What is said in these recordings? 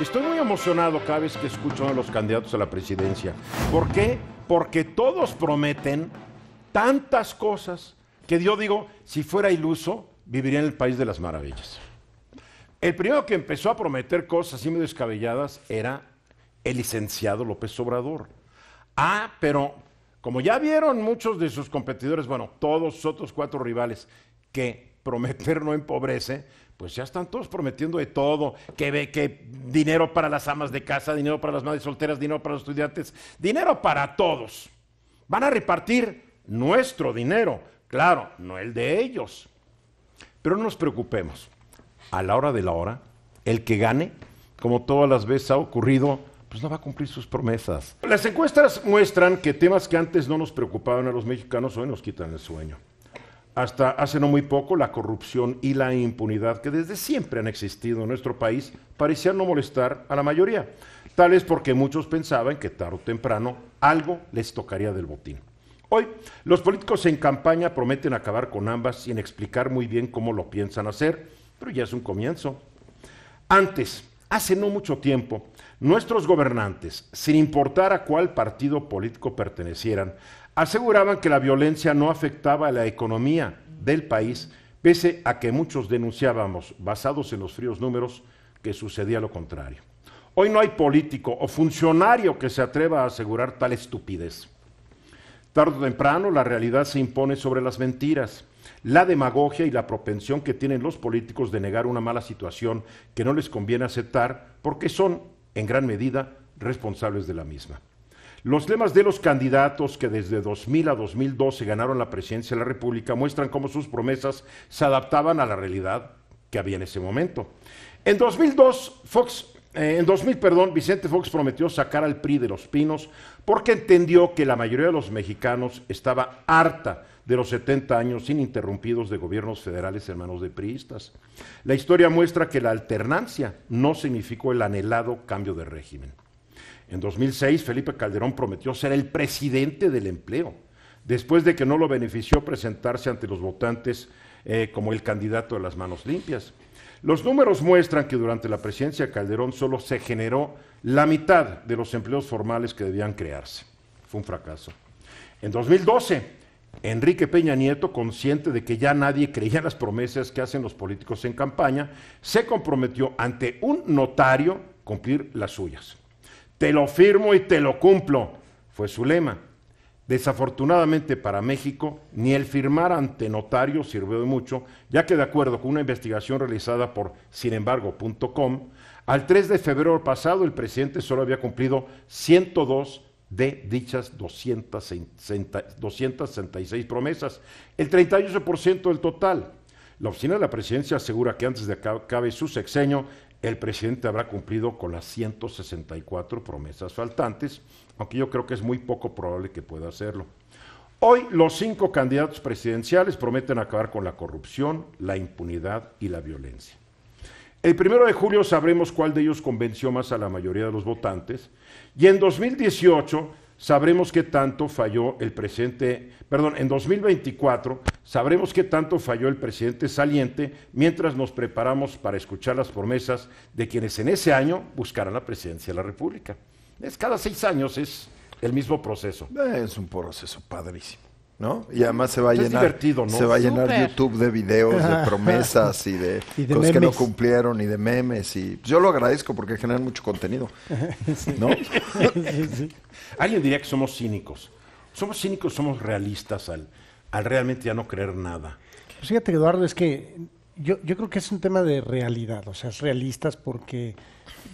Estoy muy emocionado cada vez que escucho a los candidatos a la presidencia. ¿Por qué? Porque todos prometen tantas cosas que yo digo, si fuera iluso, viviría en el país de las maravillas. El primero que empezó a prometer cosas así medio descabelladas era el licenciado López Obrador. Ah, pero como ya vieron muchos de sus competidores, bueno, todos los otros cuatro rivales, que prometer no empobrece, pues ya están todos prometiendo de todo, que ve que dinero para las amas de casa, dinero para las madres solteras, dinero para los estudiantes, dinero para todos. Van a repartir nuestro dinero, claro, no el de ellos. Pero no nos preocupemos. A la hora de la hora, el que gane, como todas las veces ha ocurrido, pues no va a cumplir sus promesas. Las encuestas muestran que temas que antes no nos preocupaban a los mexicanos hoy nos quitan el sueño hasta hace no muy poco, la corrupción y la impunidad que desde siempre han existido en nuestro país parecían no molestar a la mayoría. Tal es porque muchos pensaban que tarde o temprano algo les tocaría del botín. Hoy, los políticos en campaña prometen acabar con ambas sin explicar muy bien cómo lo piensan hacer, pero ya es un comienzo. Antes, hace no mucho tiempo, nuestros gobernantes, sin importar a cuál partido político pertenecieran, aseguraban que la violencia no afectaba a la economía del país, pese a que muchos denunciábamos, basados en los fríos números, que sucedía lo contrario. Hoy no hay político o funcionario que se atreva a asegurar tal estupidez. Tardo o temprano la realidad se impone sobre las mentiras, la demagogia y la propensión que tienen los políticos de negar una mala situación que no les conviene aceptar porque son, en gran medida, responsables de la misma. Los lemas de los candidatos que desde 2000 a 2012 ganaron la presidencia de la República muestran cómo sus promesas se adaptaban a la realidad que había en ese momento. En 2002, Fox, eh, en 2000, perdón, Vicente Fox prometió sacar al PRI de los pinos porque entendió que la mayoría de los mexicanos estaba harta de los 70 años ininterrumpidos de gobiernos federales en manos de priistas. La historia muestra que la alternancia no significó el anhelado cambio de régimen. En 2006, Felipe Calderón prometió ser el presidente del empleo, después de que no lo benefició presentarse ante los votantes eh, como el candidato de las manos limpias. Los números muestran que durante la presidencia de Calderón solo se generó la mitad de los empleos formales que debían crearse. Fue un fracaso. En 2012, Enrique Peña Nieto, consciente de que ya nadie creía las promesas que hacen los políticos en campaña, se comprometió ante un notario cumplir las suyas. Te lo firmo y te lo cumplo, fue su lema. Desafortunadamente para México, ni el firmar ante notario sirvió de mucho, ya que de acuerdo con una investigación realizada por sinembargo.com, al 3 de febrero pasado el presidente solo había cumplido 102 de dichas 266 promesas, el 38% del total. La oficina de la presidencia asegura que antes de que acabe su sexenio, el presidente habrá cumplido con las 164 promesas faltantes, aunque yo creo que es muy poco probable que pueda hacerlo. Hoy los cinco candidatos presidenciales prometen acabar con la corrupción, la impunidad y la violencia. El primero de julio sabremos cuál de ellos convenció más a la mayoría de los votantes y en 2018 sabremos qué tanto falló el presidente, perdón, en 2024 sabremos qué tanto falló el presidente saliente mientras nos preparamos para escuchar las promesas de quienes en ese año buscarán la presidencia de la República. Es cada seis años, es el mismo proceso. Es un proceso padrísimo. ¿No? Y además se va a Es llenar, divertido, ¿no? se va a llenar. YouTube de videos, de promesas y de, Y de cosas que no memes. cumplieron y de memes y yo lo agradezco porque generan mucho contenido, ¿no? Alguien diría que somos cínicos. Somos cínicos, somos realistas al, al realmente ya no creer nada. Pues fíjate, Eduardo, es que yo, yo creo que es un tema de realidad, o sea, es realistas porque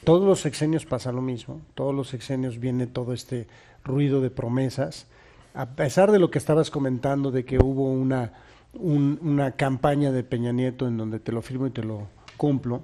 todos los sexenios pasa lo mismo, todos los sexenios viene todo este ruido de promesas, a pesar de lo que estabas comentando de que hubo una, un- una campaña de Peña Nieto en donde te lo firmo y te lo cumplo,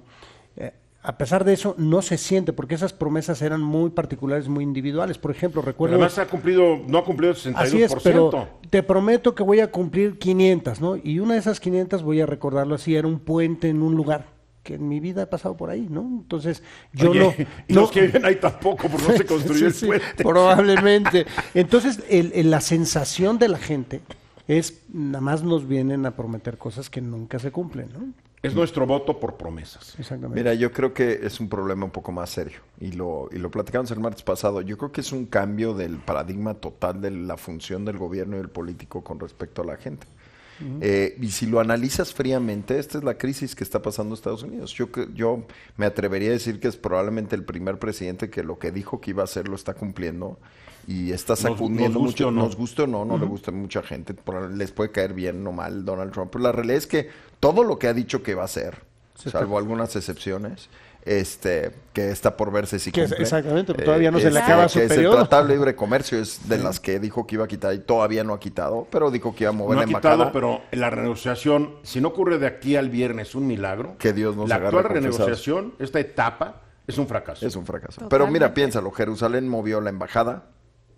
eh, a pesar de eso no se siente porque esas promesas eran muy particulares, muy individuales. Por ejemplo, Pero recuerdo... además ha cumplido, no ha cumplido el 62%. Así es, pero te prometo que voy a cumplir 500, ¿no? Y una de esas 500, voy a recordarlo así, era un puente en un lugar que en mi vida he pasado por ahí, ¿no? Entonces, yo Oye, no... y no- los que viven ahí tampoco, porque no se construyó Sí, sí, el puente. Probablemente. Entonces, el- el- la sensación de la gente es, nada más nos vienen a prometer cosas que nunca se cumplen, ¿no? Es nuestro voto por promesas. Exactamente. Mira, yo creo que es un problema un poco más serio y lo, y lo platicamos el martes pasado. Yo creo que es un cambio del paradigma total de la función del gobierno y del político con respecto a la gente. Eh, y si lo analizas fríamente, esta es la crisis que está pasando en Estados Unidos. Yo, yo me atrevería a decir que es probablemente el primer presidente que lo que dijo que iba a hacer lo está cumpliendo y está sacudiendo nos mucho. o no. Nos guste o no, no le gusta a mucha gente. Les puede caer bien o mal Donald Trump. Pero la realidad es que todo lo que ha dicho que va a hacer, salvo algunas excepciones, este, que está por verse si Que cumple. exactamente, pero todavía no se le este, acaba que su es periodo. el Tratado de Libre Comercio, es de las que dijo que iba a quitar y todavía no ha quitado, pero dijo que iba a mover No la ha quitado, embajada. pero la renegociación, si no ocurre de aquí al viernes un milagro, Que Dios nos la actual renegociación, esta etapa, es un fracaso. Es un fracaso. Totalmente. Pero mira, piénsalo, Jerusalén movió la embajada,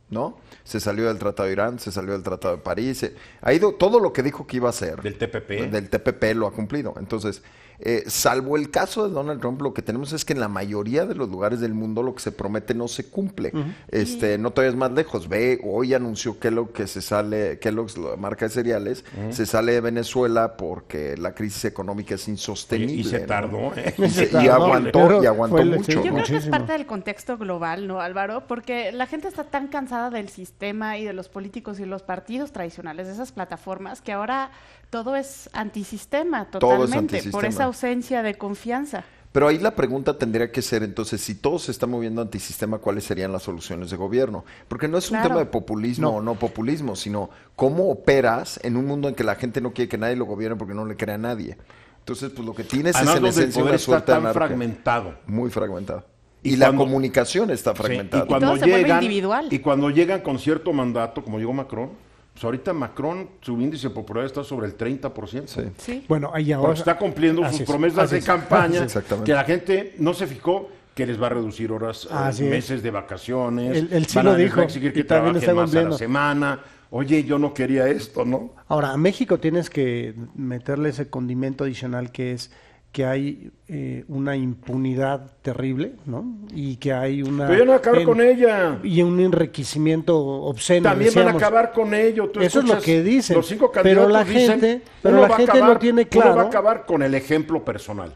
¿no? Se salió del Tratado de Irán, se salió del Tratado de París, se- ha ido todo lo que dijo que iba a hacer. Del TPP. Del TPP lo ha cumplido. Entonces, eh, salvo el caso de Donald Trump, lo que tenemos es que en la mayoría de los lugares del mundo lo que se promete no se cumple. Este, no te vayas más lejos. Ve, hoy anunció Kellogg que se sale, Kellogg's, la marca de cereales, se sale de Venezuela porque la crisis económica es insostenible. y se ¿no? tardó, ¿eh? Y, se- y Tardó, aguantó, y aguantó mucho. Yo ¿no? creo que es parte del contexto global, ¿no, Álvaro? Porque la gente está tan cansada del sistema y de los políticos y los partidos tradicionales, de esas plataformas, que ahora todo es antisistema Todo es totalmente, por antisistema. esa ausencia de confianza. Pero ahí la pregunta tendría que ser, entonces, si todo se está moviendo antisistema, ¿cuáles serían las soluciones de gobierno? Porque no es un Claro. tema de populismo o no populismo, sino cómo operas en un mundo en que la gente no quiere que nadie lo gobierne porque no le cree a nadie. Entonces, pues lo que tienes Además, es en esencia poder una está suerte de tan fragmentado. Muy fragmentado. Y, Y la comunicación está Sí, fragmentada. y cuando todo se vuelve llegan, individual. y cuando llegan con cierto mandato, como llegó Macron, pues ahorita Macron, su índice de popularidad está sobre el 30%. Sí. Sí. Bueno, ahí ahora. Porque está cumpliendo sus es, promesas de es. campaña, Exactamente. que la gente no se fijó que les va a reducir horas, eh, Así es. meses de vacaciones, él sí van lo a, les va dijo, a exigir y que también trabajen más a la semana. Oye, yo no quería esto, ¿no? Ahora, a México tienes que meterle ese condimento adicional que es que hay eh, una impunidad terrible, ¿no? Y que hay una... Pero ya no acabar en- con ella. Y un enriquecimiento obsceno. También van a acabar con ello. Tú Eso es lo que dicen, Los cinco pero candidatos la dicen, gente- pero la gente no tiene Uno va a claro. acabar con el ejemplo personal.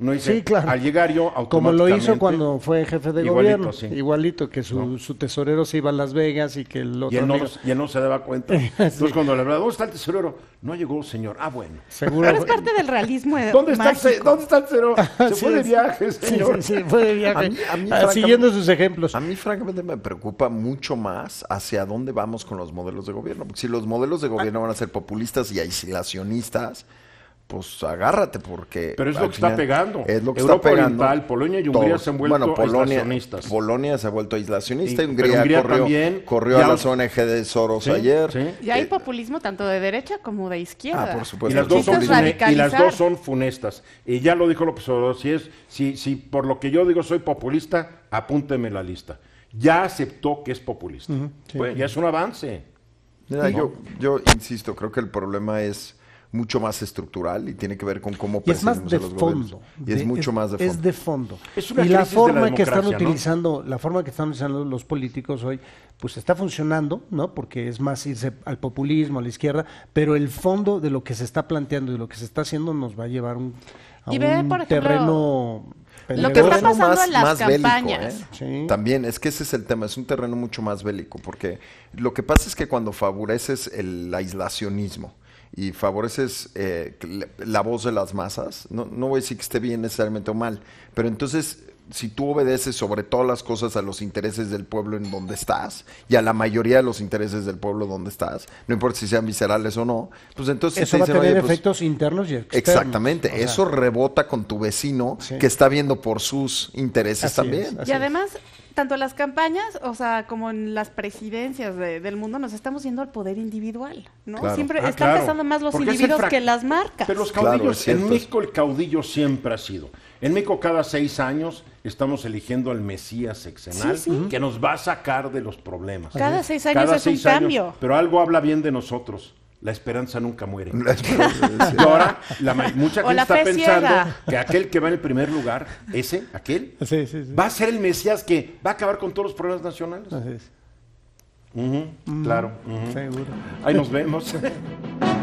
No dice, Sí, claro. al llegar yo Como lo hizo automáticamente- cuando fue jefe de Igualito, gobierno. sí. Igualito, que su, su tesorero se iba a Las Vegas y que el Y otro él, no, amigo- y él no se daba cuenta. Entonces cuando le hablaba, ¿dónde está el tesorero? No llegó, señor. Ah, bueno. Seguro. Pero es parte del realismo eh, ¿Dónde está, el, ¿Dónde está el tesorero? Se Sí, fue de sí. viaje, Sí, señor. sí, sí, fue de viaje. A mí- a mí, Ah, francamente- siguiendo sus ejemplos. A mí, francamente, me preocupa mucho más hacia dónde vamos con los modelos de gobierno. Porque si los modelos de gobierno van a ser populistas y aislacionistas, pues agárrate, porque. Pero es lo que está pegando. Es lo que Europa está pegando. Oriental, Polonia y Hungría se han vuelto bueno, Polonia, aislacionistas. Polonia se ha vuelto aislacionista Y- y, Hungría, Hungría corrió, también. corrió a las ONG de Soros Sí, ayer. sí. Y hay Eh, populismo tanto de derecha como de izquierda. Ah, por Y supuesto. las, dos son y las dos son funestas. Y ya lo dijo López Obrador, si, es, si, si por lo que yo digo soy populista, apúnteme la lista. Ya aceptó que es populista. sí. Pues, ya es un avance. Mira, yo, yo insisto, creo que el problema es mucho más estructural y tiene que ver con cómo Y es más de a los gobiernos. fondo. Y es mucho más de fondo. Es de fondo. Es una y la crisis de la forma que están utilizando, la forma que están utilizando los políticos hoy, pues está funcionando, ¿no? Porque es más irse al populismo, a la izquierda, pero el fondo de lo que se está planteando y de lo que se está haciendo nos va a llevar un, a Y ve, un por ejemplo, terreno lo que está pasando en las campañas. bélico, ¿eh? Sí. También, es que ese es el tema, es un terreno mucho más bélico, porque lo que pasa es que cuando favoreces el aislacionismo y favoreces eh, la, voz de las masas, no, no voy a decir que esté bien necesariamente o mal, pero entonces si tú obedeces sobre todas las cosas a los intereses del pueblo en donde estás y a la mayoría de los intereses del pueblo donde estás, no importa si sean viscerales o no, pues entonces Eso te va a tener "Oye, pues, efectos internos y externos. Exactamente, O sea, eso rebota con tu vecino Sí. que está viendo por sus intereses Así también. es, Y además, tanto en las campañas, o sea, como en las presidencias de- del mundo, nos estamos yendo al poder individual, ¿no? Claro. Siempre Ah, están claro. pesando más los Porque individuos que las marcas. Pero los caudillos, en México el caudillo siempre ha sido. En México cada seis años estamos eligiendo al Mesías sexenal Sí, sí. que nos va a sacar de los problemas. Cada seis años es un cambio. Pero algo habla bien de nosotros. La esperanza nunca muere. La esperanza, sí. Y ahora la mucha gente la está pensando ciega. que aquel que va en el primer lugar, ese, aquel, Sí, sí, sí. va a ser el Mesías que va a acabar con todos los problemas nacionales. Así es. Ujú, Claro. ujú. Seguro. Ahí nos vemos.